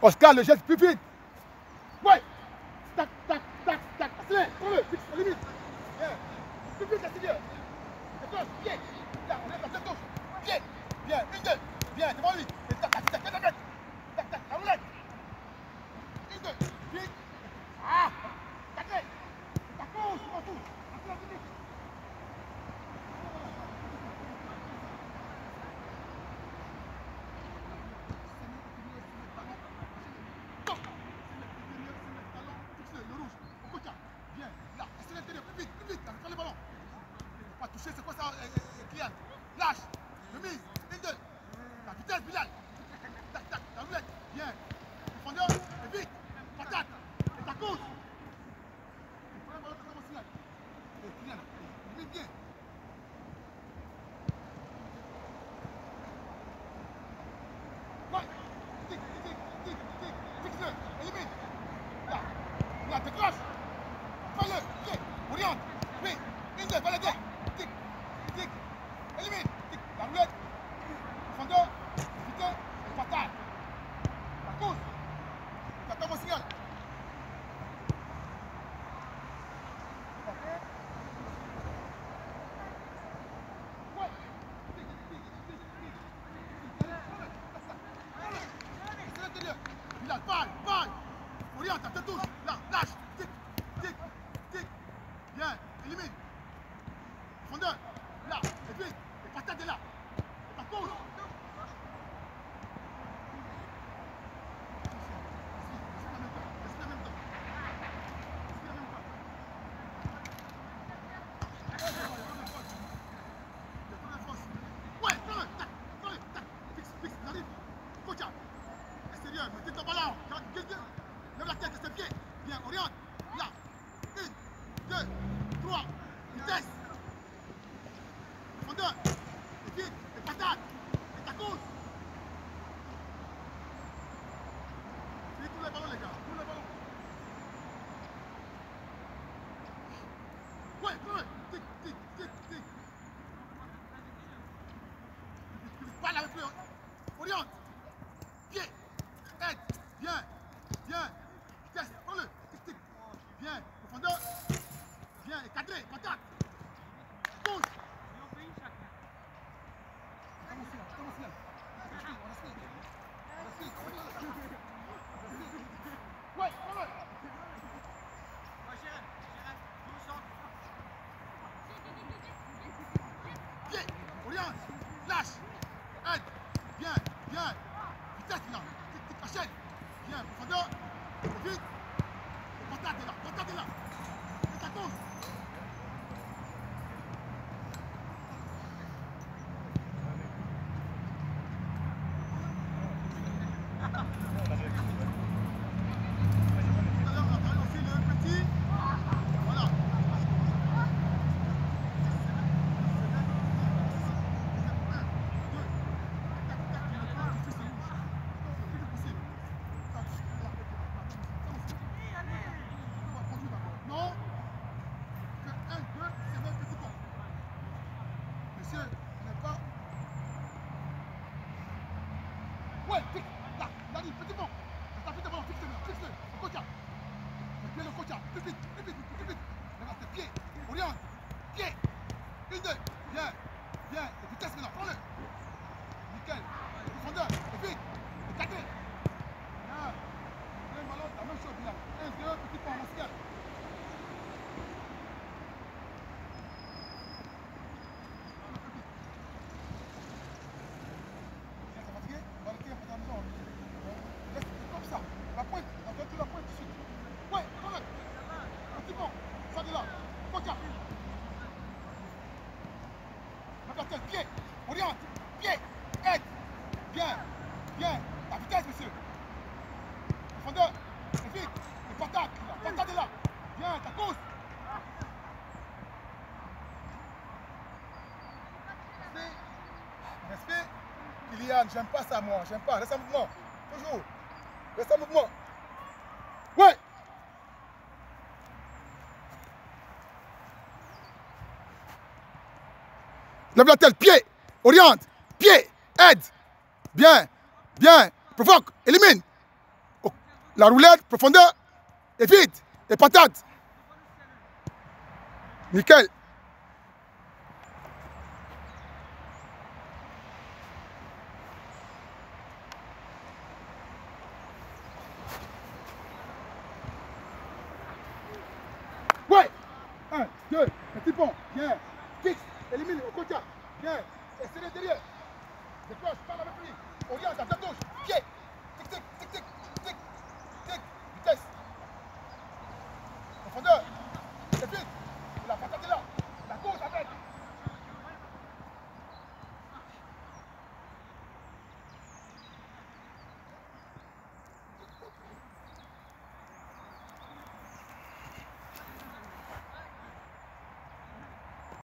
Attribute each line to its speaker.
Speaker 1: Oscar, le geste plus vite. Ouais. Tac, tac, tac, tac. Accélère. Prends-le. Fixe limite. Plus vite. Là, on est passé gauche. Pied. Bien. Une, deux. Bien. Devant lui. Et tac, tac, tac, tac, tac. Tac, tac. La roulette. Une, deux. Vite. Ah. Tac, tac. Ta course, tu m'en fous. Accélère la limite. C'est quoi ça, euh, euh, Kylian? Lâche, remise, une, deux. La vitesse, Bilal. Tac, tac, la roulette, bien. Et vite. Patate, et ta course. Kylian, limite bien. Fixe-le, élimine. Fais-le, oriente, oui, une, deux, Tic, tic, tic. Bien, élimine. Fondeur. Là, 给他俩给他 Pas avec lui. Oriente. Pied. Aide. Bien. Bien. Vitesse. Prends-le. Bien. Profondeur. Bien. Et cadré. Patate. Pousse. Attends, mon signal, attends, mon signal. On respire, on respire. On respire. On respire. Ouais, prends-le. Pied. Oriente. Lâche. Aide. Bien. Bien. Vitesse là. Tic, tic, machine. Bien. Profondeur. Et vite. Et patate est là. Patate est là. Et ta course. Tout à l'heure, on a parlé aussi le petit. Voilà. Non. Que un, deux, c'est votre petit pont. Monsieur, on n'est pas. Ouais, fixe. Là, là, petit pont. T'as fait de ballon, fixe-le, fixe-le. Le coach. Bien le coach. Plus vite, plus vite, plus vite. Regarde tes pieds. Oriente. Pied. Une, deux. Bien. Bien. Et vitesse maintenant. Prends-le. Nickel. Et profondeur. Et vite. Et cadré. Bien. Bien, ballon. La même chose, Bilal. Un, deux, petit pont, mon ciel. Bien, t'es fatigué On va arrêter un peu dans la maison. Laisse comme ça. La pointe. On fait tout la pointe dessus. Ouais, prends-le. Petit pont. Ça de là. Coach. Même la tête. Pied. Oriente. Pied. Aide. Bien. Bien. La vitesse, monsieur. Profondeur. Et vite. Et patate. là. Patate est là. Bien. Ta course. Respect. Kylian, j'aime pas ça, moi. J'aime pas. Reste en mouvement. Toujours. Reste en mouvement. Ouais. Lève la tête, pied, oriente, pied, aide. Bien, bien, provoque, élimine. La roulette, profondeur, et vite, et patate. Nickel. Ouais. 1, 2, petit pont, viens, fixe, élimine, au et c'est derrière. Décroche, parle avec lui, oriente à ta gauche, pied,